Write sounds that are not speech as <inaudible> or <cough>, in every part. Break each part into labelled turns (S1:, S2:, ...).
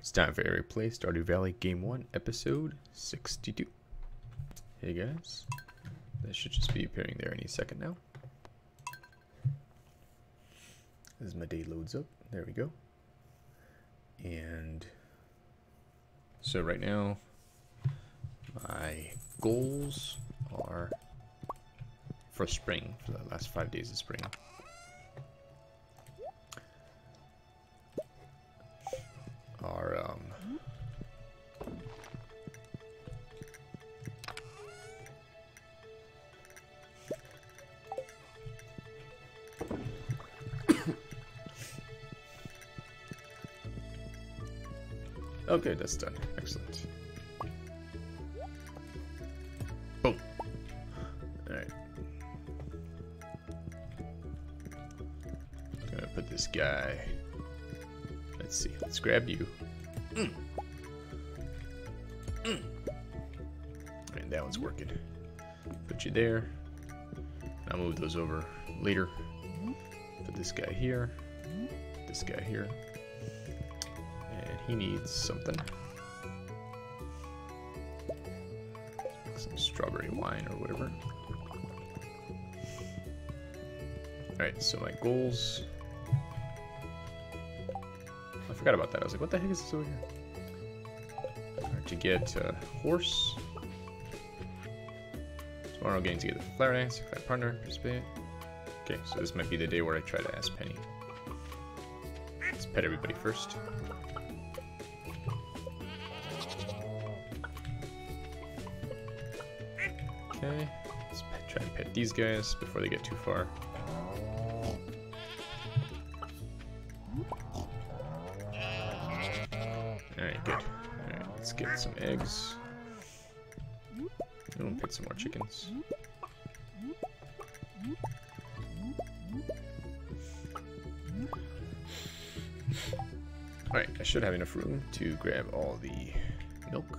S1: It's time for Area Play Stardew Valley Game 1, Episode 62. Hey guys, that should just be appearing there any second now. As my day loads up, there we go. And so right now, my goals are for spring, for the last five days of spring. Are, um, <coughs> Okay, that's done. Excellent. Let's grab you. Mm. Mm. And that one's working. Put you there. I'll move those over later. Put this guy here. This guy here. And he needs something. Some strawberry wine or whatever. Alright, so my goals. Forgot about that. I was like, what the heck is this over here? Are to get a horse. Tomorrow getting to get the flower dance, partner, participate. Okay, so this might be the day where I try to ask Penny. Let's pet everybody first. Okay, let's try and pet these guys before they get too far. Alright, good. Alright, let's get some eggs. And we'll pet some more chickens. Alright, I should have enough room to grab all the milk.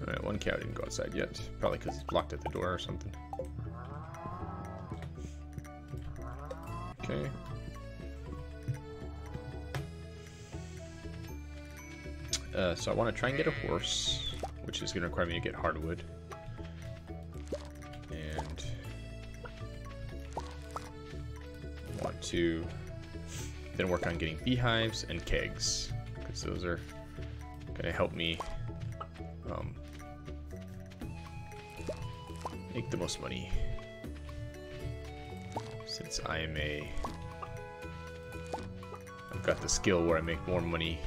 S1: Alright, one cow didn't go outside yet. Probably because it's blocked at the door or something. Uh, so I want to try and get a horse, which is going to require me to get hardwood. And I want to then work on getting beehives and kegs, because those are going to help me um, make the most money. Since I am a... I've got the skill where I make more money.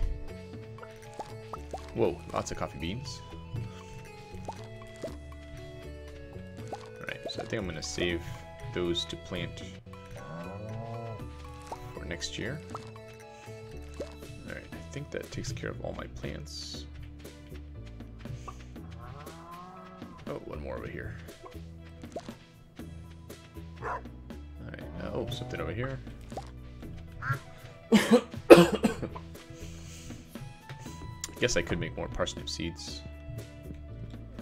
S1: Whoa, lots of coffee beans. Alright, so I think I'm going to save those to plant for next year. Alright, I think that takes care of all my plants. Oh, one more over here. Alright, oh, something over here. <laughs> guess I could make more parsnip seeds.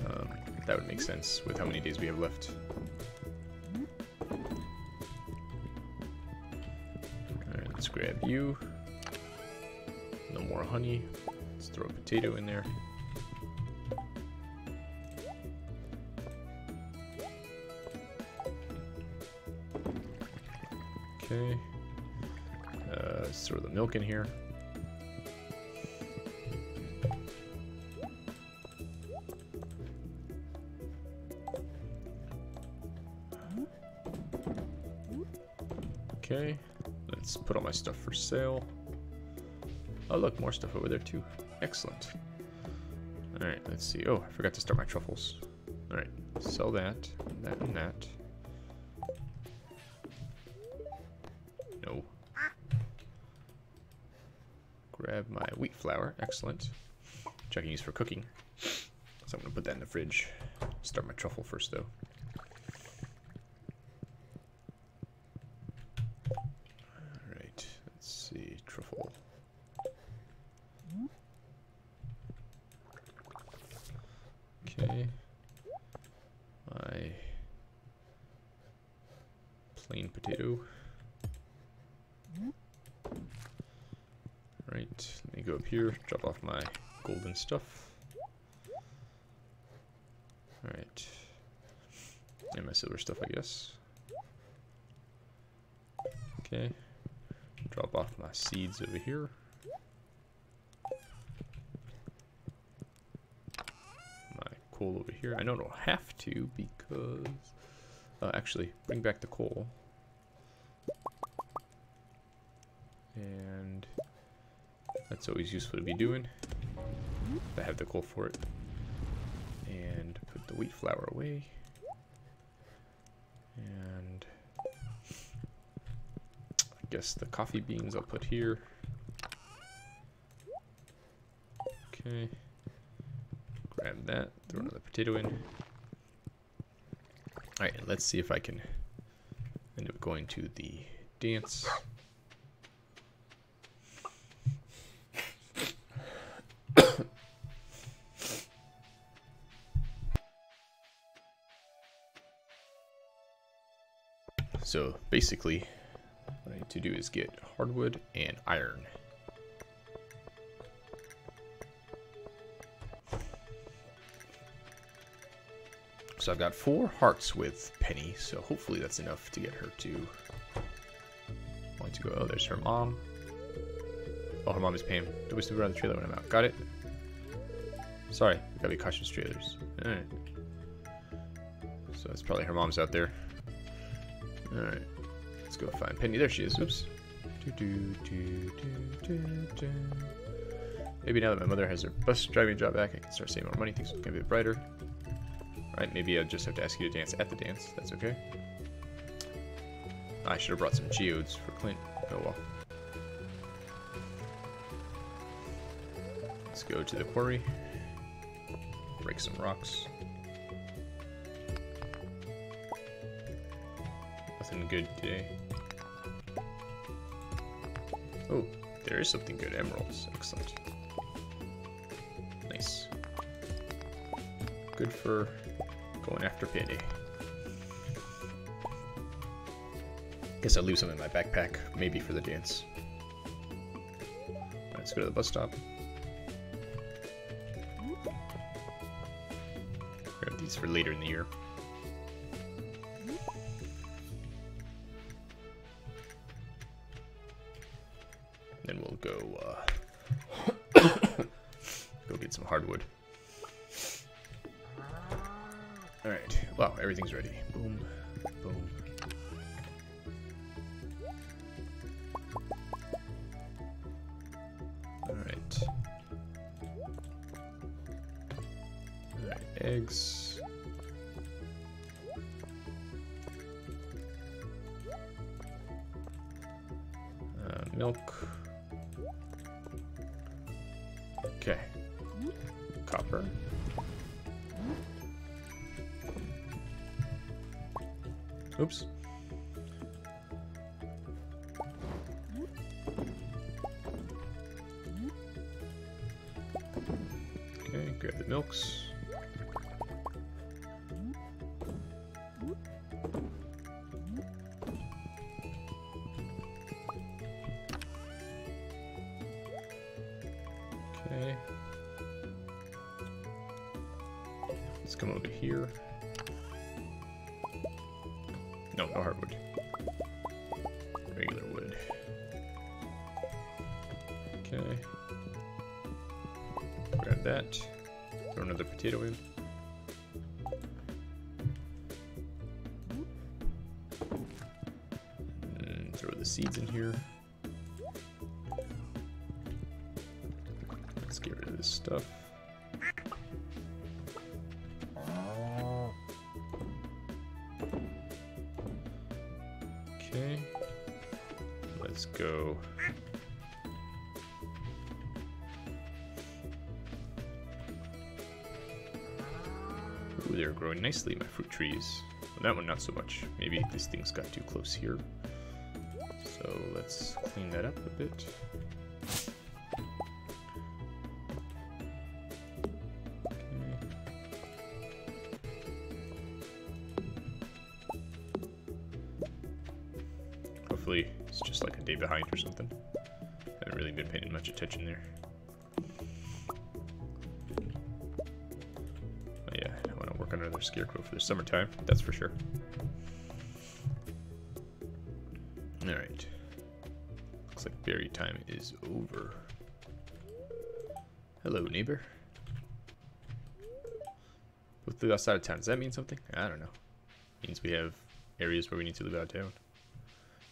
S1: Um, that would make sense with how many days we have left. Alright, let's grab you. No more honey. Let's throw a potato in there. Okay. Uh, let's throw the milk in here. Put all my stuff for sale. Oh look, more stuff over there too. Excellent. Alright, let's see. Oh, I forgot to start my truffles. Alright, sell that, and that, and that. No. Grab my wheat flour. Excellent. Which I can use for cooking. So I'm going to put that in the fridge. Start my truffle first, though. Alright, let's see. Truffle. Okay. My plain potato. Right, let me go up drop off my golden stuff. Alright. And my silver stuff, I guess. Okay. Drop off my seeds over here. My coal over here. I know I don't have to because... Uh, actually, bring back the coal. That's always useful to be doing. I have the coal for it. And put the wheat flour away. And I guess the coffee beans I'll put here. Okay. Grab that, throw another potato in. Alright, let's see if I can end up going to the dance. So basically, what I need to do is get hardwood and iron. So I've got four hearts with Penny, so hopefully that's enough to get her to want to go. Oh, there's her mom. Oh, her mom is Pam. Do we still around the trailer when I'm out? Got it? Sorry, gotta be cautious trailers. Alright. So that's probably her mom's out there. Alright. Let's go find Penny. There she is. Oops. Maybe now that my mother has her bus driving job back, I can start saving more money. Things will get a bit brighter. Alright, maybe I'll just have to ask you to dance at the dance. That's okay. I should have brought some geodes for Clint. Oh well. Let's go to the quarry. Break some rocks. Good today. Oh, there is something good. Emeralds. Excellent. Nice. Good for going after payday. Guess I'll leave some in my backpack, maybe for the dance. Let's go to the bus stop. Grab these for later in the year. Uh, milk. Okay. Copper. Oops. Okay, grab the milks. Come over here. No, no hardwood. Regular wood. Okay. Grab that. Throw another potato in. And throw the seeds in here. Let's get rid of this stuff. Growing nicely, my fruit trees. Well, that one not so much. Maybe this thing's got too close here. So let's clean that up a bit. Hopefully it's just like a day behind or something. Haven't really been paying much attention there. Another scarecrow for the summertime, that's for sure. Alright. Looks like berry time is over. Hello, neighbor. Both live outside of town. Does that mean something? I don't know. means we have areas where we need to live out of town.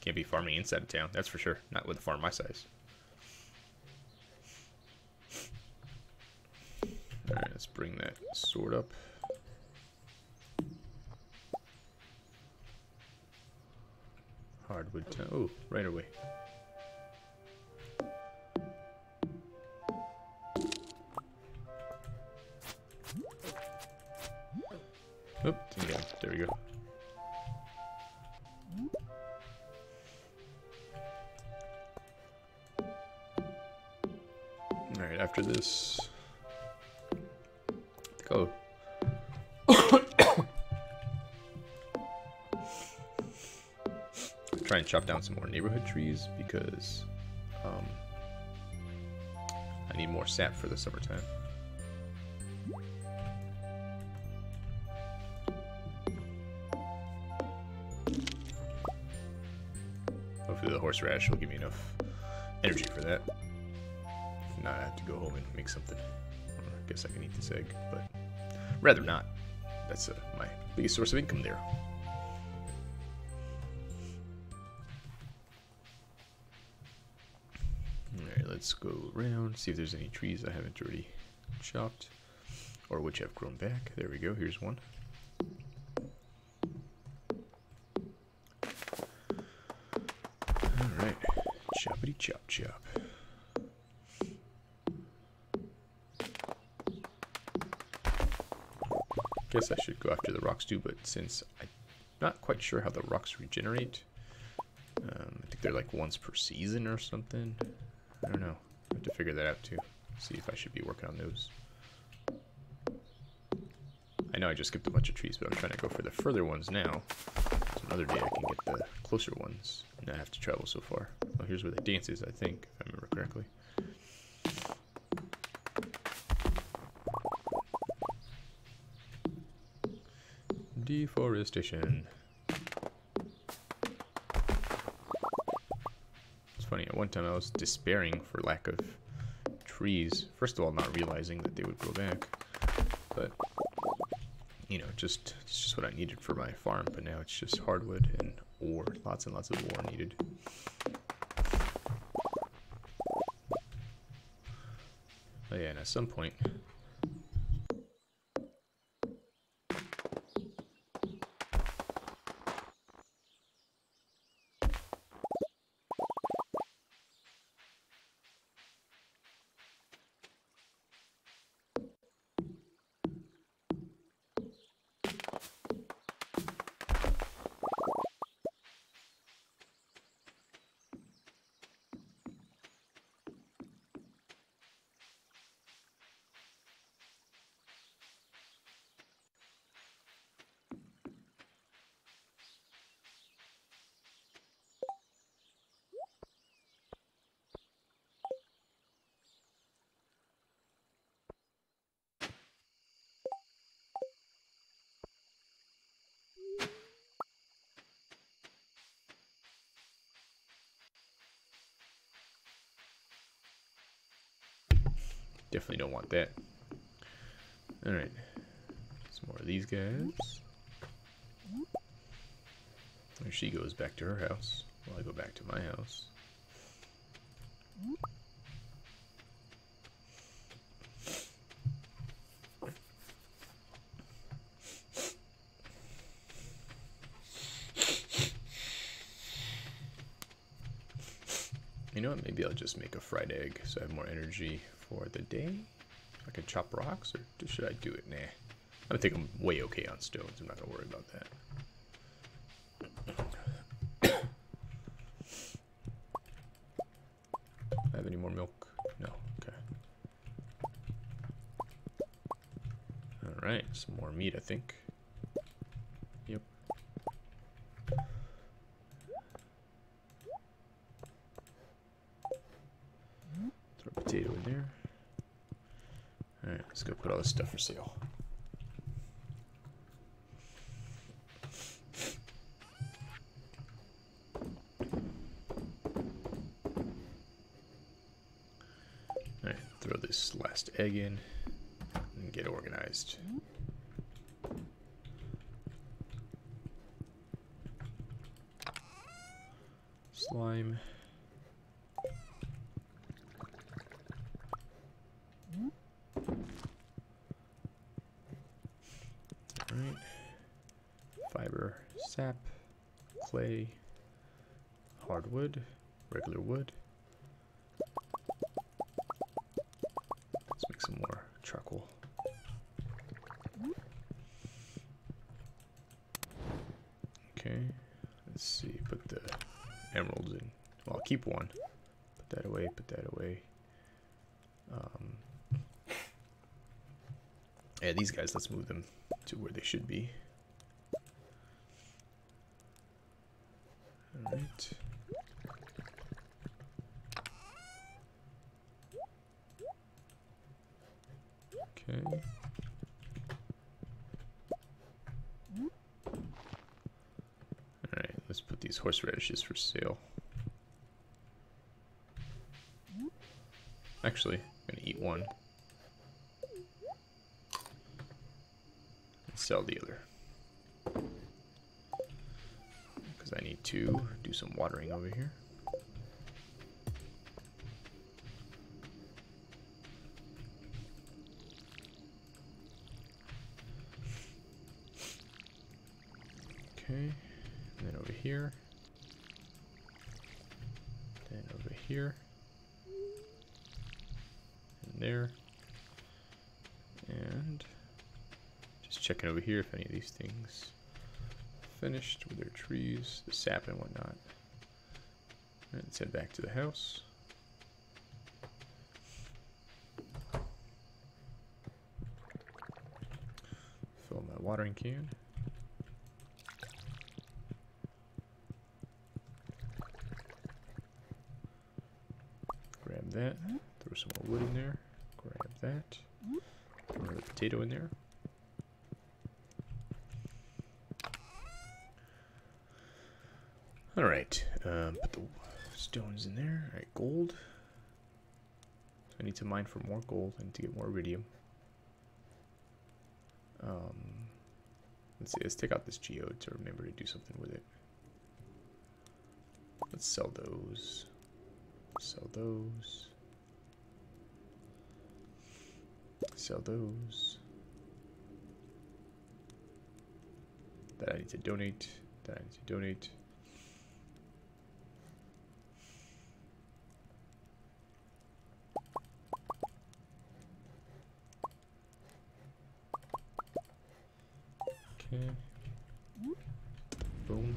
S1: Can't be farming inside of town, that's for sure. Not with a farm my size. Alright, let's bring that sword up. Hardwood. Oh, right away. Oop, him. There we go. Alright, after this... Go. Try and chop down some more neighborhood trees because um, I need more sap for the summertime. Hopefully the horseradish will give me enough energy for that. If not, I have to go home and make something. I guess I can eat this egg, but rather not. That's uh, my biggest source of income there. Let's go around, see if there's any trees I haven't already chopped, or which have grown back. There we go, here's one. Alright, choppity chop chop. Guess I should go after the rocks too, but since I'm not quite sure how the rocks regenerate, um, I think they're like once per season or something. I don't know. I have to figure that out too. See if I should be working on those. I know I just skipped a bunch of trees, but I'm trying to go for the further ones now. So another day I can get the closer ones. And I have to travel so far. Well, here's where the dance is, I think, if I remember correctly. Deforestation. At one time I was despairing for lack of trees. First of all, not realizing that they would grow back. But, you know, just it's just what I needed for my farm. But now it's just hardwood and ore. Lots and lots of ore needed. Oh yeah, and at some point, Definitely don't want that. Alright. Some more of these guys. There she goes back to her house. While I go back to my house. You know what? Maybe I'll just make a fried egg so I have more energy for the day. I can chop rocks, or should I do it? Nah. I think I'm way okay on stones. I'm not going to worry about that. <coughs> I have any more milk? No. Okay. Alright, some more meat, I think. Yep. Throw a potato in there. Let's go put all this stuff for sale. Alright, throw this last egg in and get organized. Slime. Alright. Fiber, sap, clay, hardwood, regular wood. Let's make some more charcoal. Okay, let's see, put the emeralds in. Well, I'll keep one. Put that away, put that away. Um, yeah, these guys, let's move them to where they should be. Alright. Okay. Alright, let's put these horseradishes for sale. Actually, I'm gonna eat one. And sell the other. Because I need to do some watering over here. Okay, and then over here. Then over here. And there. And just checking over here if any of these things finished with their trees, the sap and whatnot. And let's head back to the house. Fill my watering can. Grab that. Throw some more wood in there. Grab that. Throw another potato in there. Alright, um, put the stones in there. Alright, gold. So I need to mine for more gold. Need to get more iridium. Um, let's see, let's take out this geode to remember to do something with it. Let's sell those. Sell those. Sell those. That I need to donate. That I need to donate. Okay. Boom.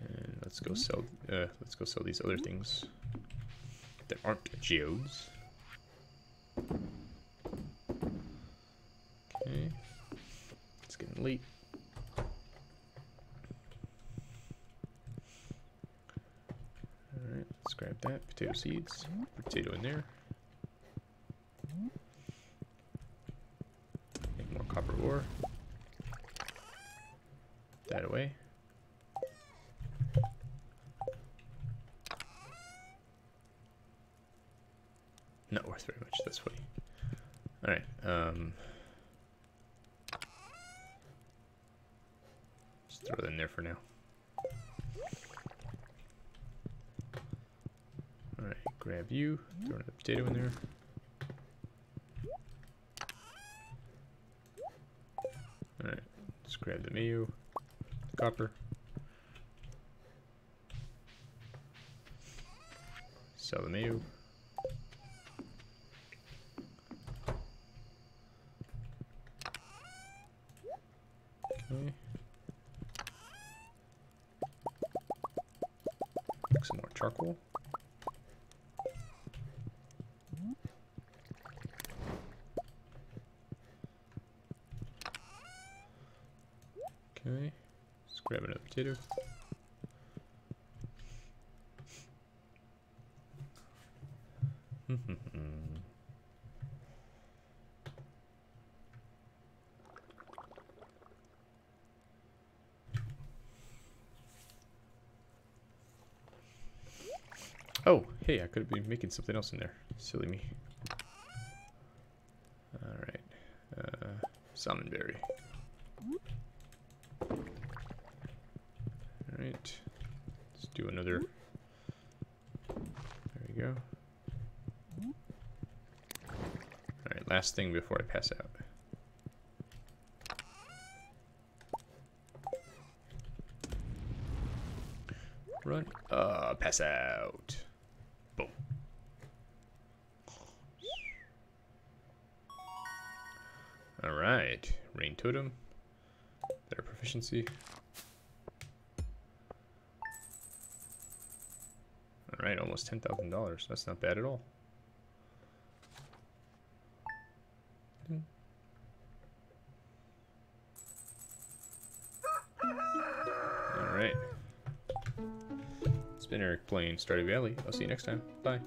S1: And let's go sell. Let's go sell these other things that aren't geodes. Okay. It's getting late. Alright, let's grab that. Potato seeds. Potato in there. Make more copper ore. That away. Not worth very much, that's funny. Alright, um... Just throw it in there for now. Alright, grab you, throw another potato in there. Alright, let's grab the mayo, the copper. Sell the mayo. Okay. Make some more charcoal. Okay. Let's grab another potato. <laughs> oh, hey, I could have been making something else in there. Silly me. Alright. Uh, salmonberry. Alright. Let's do another. There we go. Alright, last thing before I pass out. Run. Uh, pass out. Boom. Alright. Rain Totem. Better proficiency. Alright, almost $10,000. That's not bad at all. Alright. It's been Eric playing Stardew Valley. I'll see you next time. Bye.